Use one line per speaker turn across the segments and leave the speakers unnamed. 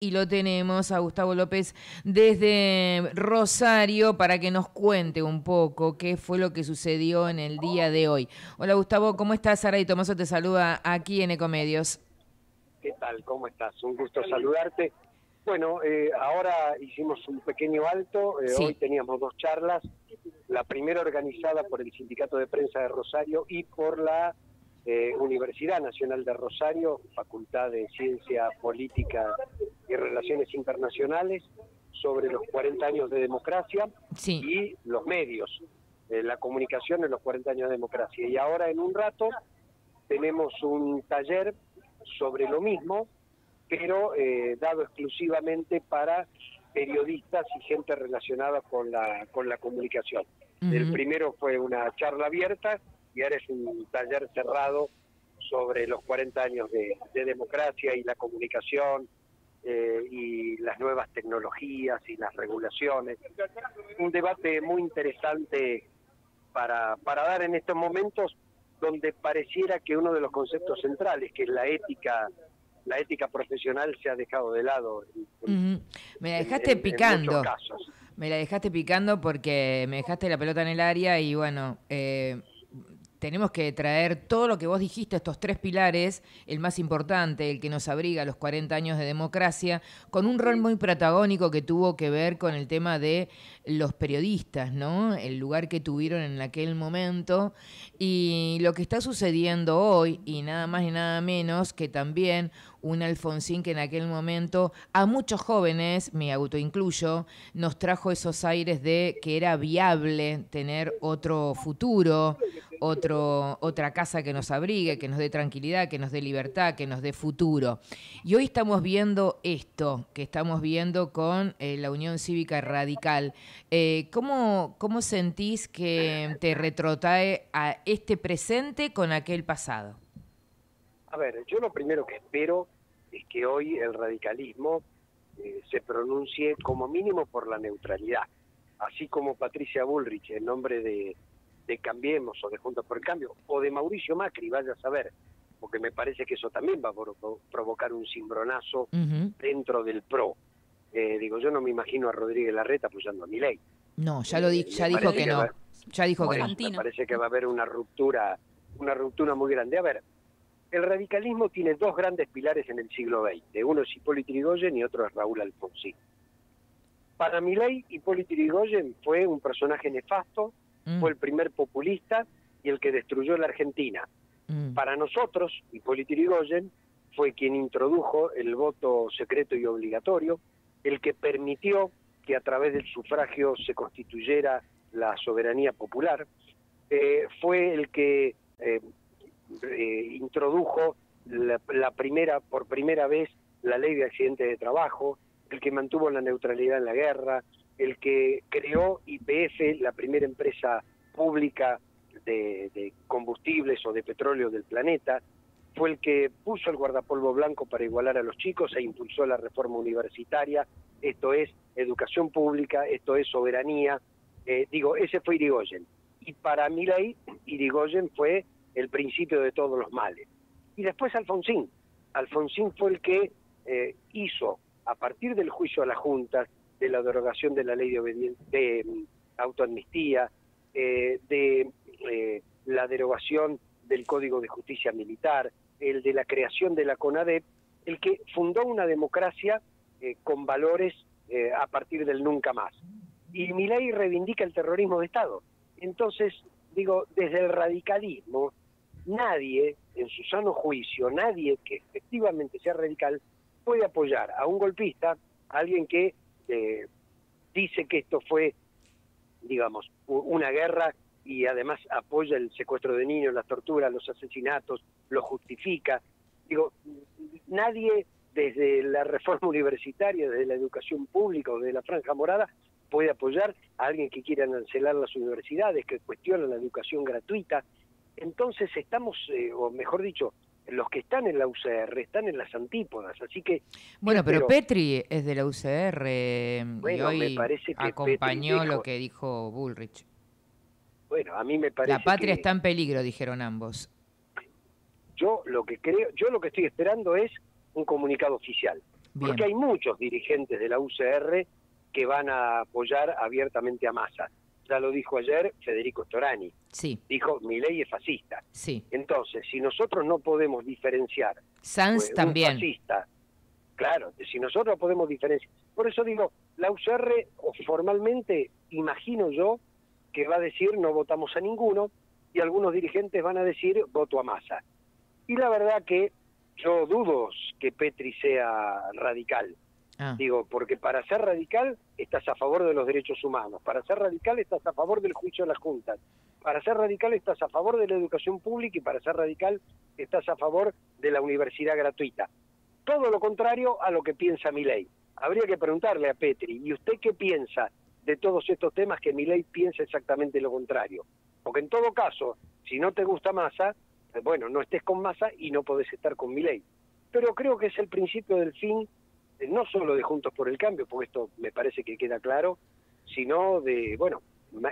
Y lo tenemos a Gustavo López desde Rosario para que nos cuente un poco qué fue lo que sucedió en el día de hoy. Hola Gustavo, ¿cómo estás? Sara y Tomaso te saluda aquí en Ecomedios.
¿Qué tal? ¿Cómo estás? Un gusto saludarte. Bueno, eh, ahora hicimos un pequeño alto, eh, hoy teníamos dos charlas, la primera organizada por el Sindicato de Prensa de Rosario y por la eh, Universidad Nacional de Rosario, Facultad de Ciencia Política y Relaciones Internacionales, sobre los 40 años de democracia y los medios, eh, la comunicación en los 40 años de democracia. Y ahora en un rato tenemos un taller sobre lo mismo, pero eh, dado exclusivamente para periodistas y gente relacionada con la, con la comunicación. El primero fue una charla abierta y ahora es un taller cerrado sobre los 40 años de, democracia y la comunicación eh, y las nuevas tecnologías y las regulaciones. Un debate muy interesante para, para dar en estos momentos donde pareciera que uno de los conceptos centrales, que es la ética, la ética profesional, se ha dejado de lado.
Me la dejaste picando. me la dejaste picando porque me dejaste la pelota en el área y bueno, eh, tenemos que traer todo lo que vos dijiste, estos tres pilares, el más importante, el que nos abriga los 40 años de democracia, con un rol muy protagónico que tuvo que ver con el tema de los periodistas, ¿no? El lugar que tuvieron en aquel momento y lo que está sucediendo hoy, y nada más y nada menos que también un Alfonsín que en aquel momento a muchos jóvenes, me autoincluyo, nos trajo esos aires de que era viable tener otro futuro, otro, otra casa que nos abrigue, que nos dé tranquilidad, que nos dé libertad, que nos dé futuro. Y hoy estamos viendo esto, que estamos viendo con eh, la Unión Cívica Radical. Eh, ¿cómo, ¿Cómo sentís que te retrotrae a este presente con aquel pasado?
A ver, yo lo primero que espero es que hoy el radicalismo eh, se pronuncie como mínimo por la neutralidad, así como Patricia Bullrich en nombre de de Cambiemos o de Juntos por el Cambio, o de Mauricio Macri, vaya a saber, porque me parece que eso también va a provocar un cimbronazo dentro del PRO. Eh, digo, yo no me imagino a Rodríguez Larreta apoyando a mi ley.
No, ya lo eh, ya dijo que, no. ya dijo que no.
Me parece que va a haber una ruptura, una ruptura muy grande. A ver, el radicalismo tiene dos grandes pilares en el siglo XX. Uno es Hipólito Yrigoyen y otro es Raúl Alfonsín. Para mi ley, Hipólito Yrigoyen fue un personaje nefasto, Mm. fue el primer populista y el que destruyó la Argentina. Mm. Para nosotros, Hipólito Yrigoyen fue quien introdujo el voto secreto y obligatorio, el que permitió que a través del sufragio se constituyera la soberanía popular, eh, fue el que eh, eh, introdujo la, la, primera, por primera vez la ley de accidentes de trabajo, el que mantuvo la neutralidad en la guerra, el que creó IPF, la primera empresa pública de, combustibles o de petróleo del planeta, fue el que puso el guardapolvo blanco para igualar a los chicos e impulsó la reforma universitaria, esto es educación pública, esto es soberanía, eh, digo, ese fue Irigoyen. Y para Milei, Irigoyen fue el principio de todos los males. Y después Alfonsín. Alfonsín fue el que eh, hizo, a partir del juicio a las juntas, de la derogación de la ley de, de mm, autoamnistía, eh, de eh, la derogación del Código de Justicia Militar, el de la creación de la CONADEP, el que fundó una democracia eh, con valores a partir del nunca más. Y mi ley reivindica el terrorismo de Estado. Entonces, digo, desde el radicalismo, nadie, en su sano juicio, nadie que efectivamente sea radical, puede apoyar a un golpista, a alguien que este, dice que esto fue, digamos, una guerra y además apoya el secuestro de niños, las torturas, los asesinatos, lo justifica. Digo, nadie desde la reforma universitaria, desde la educación pública o de la franja morada puede apoyar a alguien que quiera cancelar las universidades, que cuestiona la educación gratuita. Entonces estamos, eh, o mejor dicho, los que están en la UCR están en las antípodas, así que...
Bueno, pero Petri es de la UCR y hoy me parece que acompañó lo que dijo Bullrich.
Bueno, a mí me parece
La patria está en peligro, dijeron ambos.
Yo lo que creo, yo lo que estoy esperando es un comunicado oficial. Porque hay muchos dirigentes de la UCR que van a apoyar abiertamente a Massa. Ya lo dijo ayer Federico Storani.
Sí.
Dijo, mi ley es fascista.
Sí.
Entonces, si nosotros no podemos diferenciar...
Sanz pues, también.
fascista, claro, si nosotros podemos diferenciar... Por eso digo, la UCR formalmente, imagino yo, que va a decir no votamos a ninguno y algunos dirigentes van a decir voto a masa. Y la verdad que yo dudo que Petri sea radical. Ah. Digo, porque para ser radical estás a favor de los derechos humanos, para ser radical estás a favor del juicio de las juntas, para ser radical estás a favor de la educación pública y para ser radical estás a favor de la universidad gratuita. Todo lo contrario a lo que piensa mi ley. Habría que preguntarle a Petri, ¿y usted qué piensa de todos estos temas que mi ley piensa exactamente lo contrario? Porque en todo caso, si no te gusta masa, eh, bueno, no estés con masa y no podés estar con mi ley. Pero creo que es el principio del fin, no solo de Juntos por el Cambio, porque esto me parece que queda claro, sino de, bueno,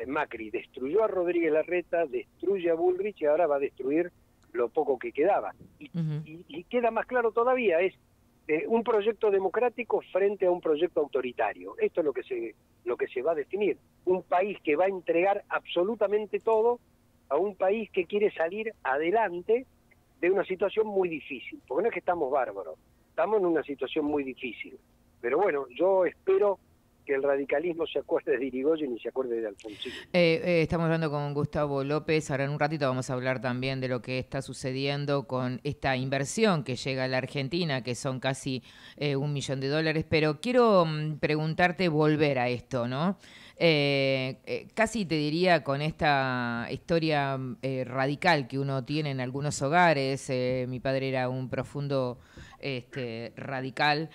Macri destruyó a Rodríguez Larreta, destruye a Bullrich y ahora va a destruir lo poco que quedaba. Y, queda más claro todavía, es eh, un proyecto democrático frente a un proyecto autoritario. Esto es lo que se lo que se va a definir. Un país que va a entregar absolutamente todo a un país que quiere salir adelante de una situación muy difícil, porque no es que estamos bárbaros, estamos en una situación muy difícil. Pero bueno, yo espero que el radicalismo se acuerde de Irigoyen y se acuerde de Alfonsín.
Eh, eh, estamos hablando con Gustavo López, ahora en un ratito vamos a hablar también de lo que está sucediendo con esta inversión que llega a la Argentina, que son casi eh, un millón de dólares, pero quiero mm, preguntarte, volver a esto, ¿no? Casi te diría con esta historia eh, radical que uno tiene en algunos hogares, mi padre era un profundo este, radical,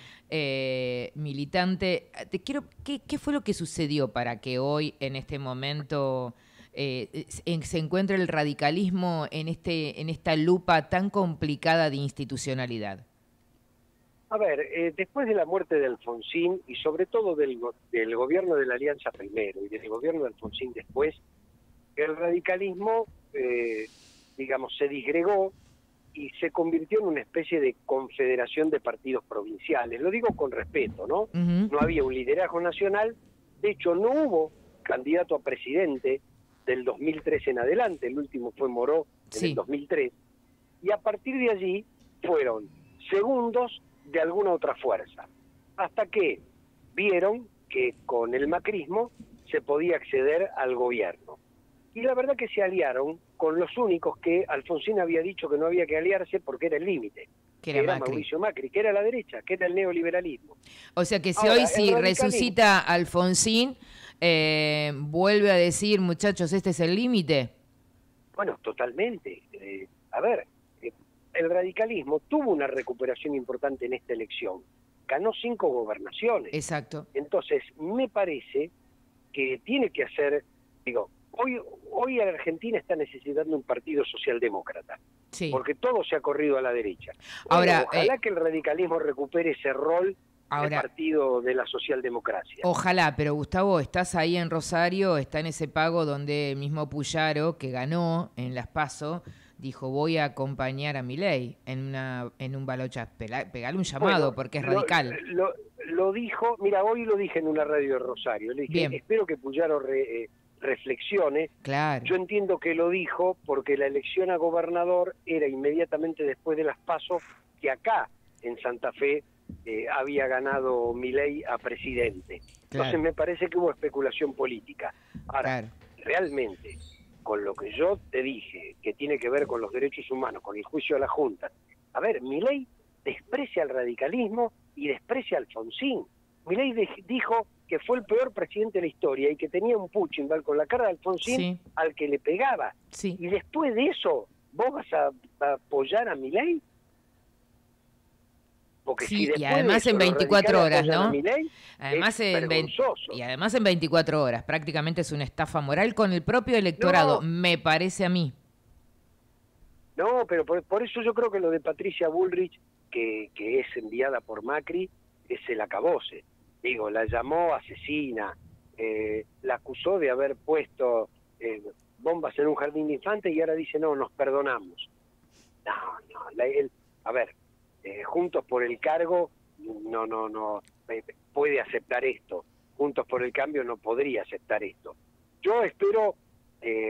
militante. Te quiero, ¿qué, ¿qué, fue lo que sucedió para que hoy, en este momento, se encuentre el radicalismo en, este, en esta lupa tan complicada de institucionalidad?
A ver, eh, después de la muerte de Alfonsín y sobre todo del, del, gobierno de la Alianza primero y del gobierno de Alfonsín después, el radicalismo, eh, digamos, se disgregó y se convirtió en una especie de confederación de partidos provinciales. Lo digo con respeto, ¿no? No había un liderazgo nacional, de hecho no hubo candidato a presidente del 2003 en adelante, el último fue Moró en el 2003, y a partir de allí fueron segundos de alguna otra fuerza, hasta que vieron que con el macrismo se podía acceder al gobierno. Y la verdad que se aliaron con los únicos que Alfonsín había dicho que no había que aliarse porque era el límite. Que era, Mauricio Macri, que era la derecha, que era el neoliberalismo.
O sea que si hoy si resucita Alfonsín, eh, vuelve a decir, muchachos, este es el límite.
Bueno, totalmente. Eh, a ver, el radicalismo tuvo una recuperación importante en esta elección. Ganó cinco gobernaciones.
Exacto.
Entonces, me parece que tiene que hacer, digo, hoy, hoy Argentina está necesitando un partido socialdemócrata. Sí. Porque todo se ha corrido a la derecha. Ahora, ojalá eh, que el radicalismo recupere ese rol Ahora, partido de la socialdemocracia.
Ojalá, pero Gustavo, estás ahí en Rosario, está en ese pago donde mismo Puyaro, que ganó en Las Paso, dijo voy a acompañar a mi ley en una en un balocha, pegarle un llamado porque es radical.
Lo, dijo, mira, hoy lo dije en una radio de Rosario, le dije, espero que Puyaro eh, reflexione.
Claro.
Yo entiendo que lo dijo porque la elección a gobernador era inmediatamente después de las pasos que acá en Santa Fe eh, había ganado mi ley a presidente. Entonces me parece que hubo especulación política. Ahora, realmente con lo que yo te dije, que tiene que ver con los derechos humanos, con el juicio de la Junta. A ver, mi ley desprecia el radicalismo y desprecia a Alfonsín. Mi ley dijo que fue el peor presidente de la historia y que tenía un puchimbal con la cara de Alfonsín al que le pegaba. Y después de eso, ¿vos vas a, a apoyar a mi ley?
sí, y además en 24 horas, ¿no? además en y además en 24 horas, prácticamente es una estafa moral con el propio electorado, me parece a mí.
No, pero por, eso yo creo que lo de Patricia Bullrich, que, que es enviada por Macri, es el acabose. Digo, la llamó asesina, eh, la acusó de haber puesto eh, bombas en un jardín de infantes y ahora dice, no, nos perdonamos. No, no, a ver, eh, Juntos por el Cargo no, no, no puede aceptar esto. Juntos por el Cambio no podría aceptar esto. Yo espero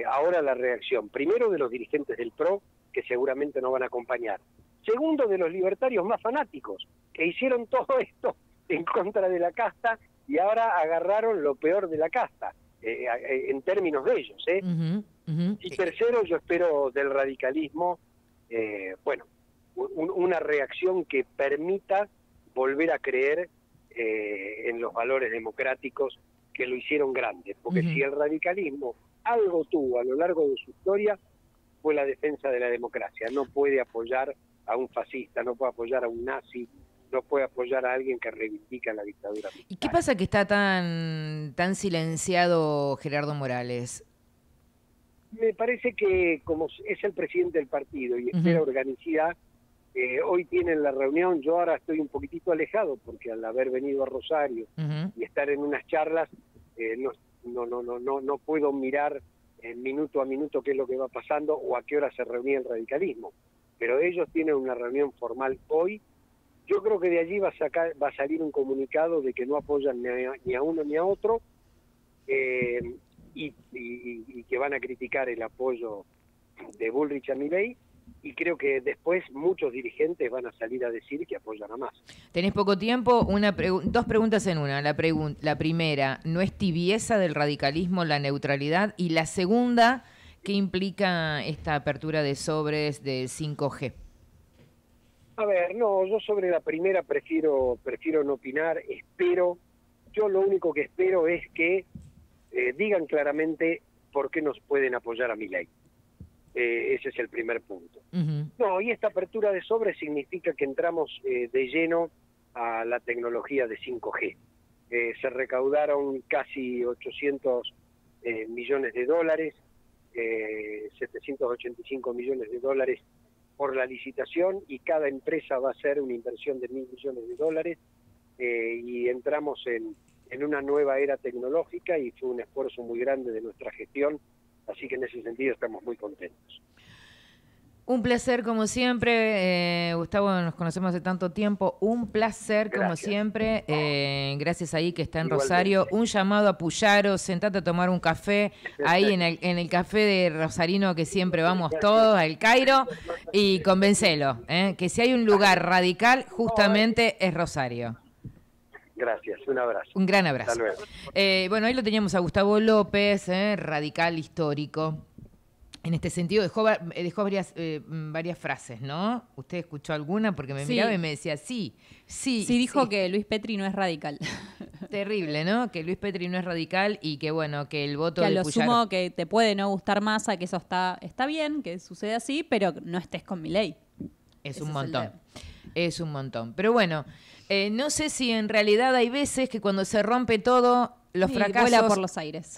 ahora la reacción, primero de los dirigentes del PRO, que seguramente no van a acompañar. Segundo, de los libertarios más fanáticos, que hicieron todo esto en contra de la casta y ahora agarraron lo peor de la casta, eh, eh, en términos de ellos. ¿eh? Y tercero, yo espero del radicalismo, bueno, una reacción que permita volver a creer en los valores democráticos que lo hicieron grande, porque si el radicalismo algo tuvo a lo largo de su historia, fue la defensa de la democracia. No puede apoyar a un fascista, no puede apoyar a un nazi, no puede apoyar a alguien que reivindica la dictadura.
¿Y qué pasa que está tan, tan silenciado Gerardo Morales?
Me parece que como es el presidente del partido y espera organicidad, eh, hoy tienen la reunión, yo ahora estoy un poquitito alejado porque al haber venido a Rosario y estar en unas charlas, eh, no, no, no, no, no, no puedo mirar en minuto a minuto qué es lo que va pasando o a qué hora se reunía el radicalismo. Pero ellos tienen una reunión formal hoy. Yo creo que de allí va a, sacar, va a salir un comunicado de que no apoyan ni a, uno ni a otro eh, y, que van a criticar el apoyo de Bullrich a Milei y creo que después muchos dirigentes van a salir a decir que apoyan a más.
Tenés poco tiempo, una dos preguntas en una. La, la primera, ¿no es tibieza del radicalismo la neutralidad? Y la segunda, ¿qué implica esta apertura de sobres de 5G?
A ver, no, yo sobre la primera prefiero prefiero no opinar, espero, yo lo único que espero es que eh, digan claramente por qué nos pueden apoyar a mi ley. Eh, ese es el primer punto. No, y esta apertura de sobre significa que entramos eh, de lleno a la tecnología de 5G. Eh, se recaudaron casi 800 millones de dólares, 785 millones de dólares por la licitación y cada empresa va a hacer una inversión de mil millones de dólares y entramos en, en una nueva era tecnológica y fue un esfuerzo muy grande de nuestra gestión Así que en ese sentido estamos muy contentos.
Un placer como siempre, eh, Gustavo, nos conocemos hace tanto tiempo. Un placer como siempre. Eh, gracias ahí que está en Rosario. Un llamado a Puyaro, sentate a tomar un café ahí en el, en el café de Rosarino que siempre vamos todos, al Cairo, y convencelo, eh, que si hay un lugar radical, justamente es Rosario.
Gracias, un abrazo.
Un gran abrazo. Hasta luego. Eh, bueno, ahí lo teníamos a Gustavo López, eh, radical histórico. En este sentido, dejó, eh, dejó varias, varias frases, ¿no? ¿Usted escuchó alguna? Porque me miraba y me decía, sí, sí.
Sí, dijo que Luis Petri no es radical.
Terrible, ¿no? Que Luis Petri no es radical y que, bueno, que el voto
que a
lo
sumo que te puede no gustar más, a que eso está, está bien, que sucede así, pero no estés con mi ley.
Es un montón. Es un montón. Pero bueno, eh, no sé si en realidad hay veces que cuando se rompe todo, los fracasos...
Vuela por los aires.